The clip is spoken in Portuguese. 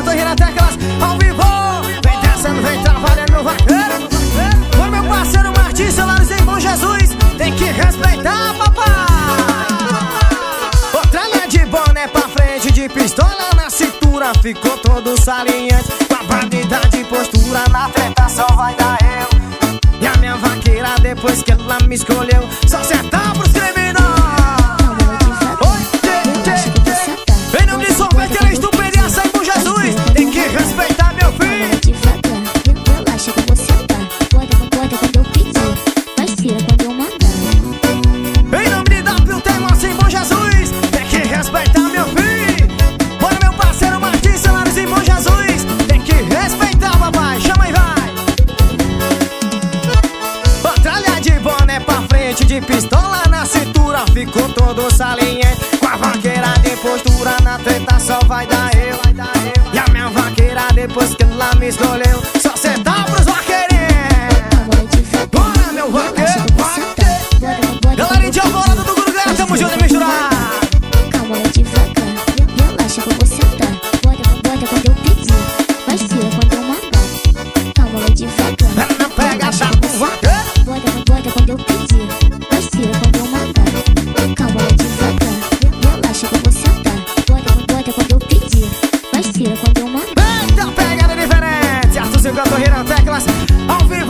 cantor Renan Teclas ao vivo. Vem descendo, vem trabalhando no vaqueiro Por meu parceiro Martins Celulares em Bom Jesus Tem que respeitar papai. Outra linha de boné pra frente De pistola na cintura Ficou todo saliente. Com a bandida de postura Na treta só vai dar eu E a minha vaqueira depois que ela me escolheu Só sentar pros de pistola na cintura Ficou todo saliente Com a vaqueira de postura Na treta só vai dar eu. E a minha vaqueira depois que ela me escolheu cantor Renan Teclas, ao vivo.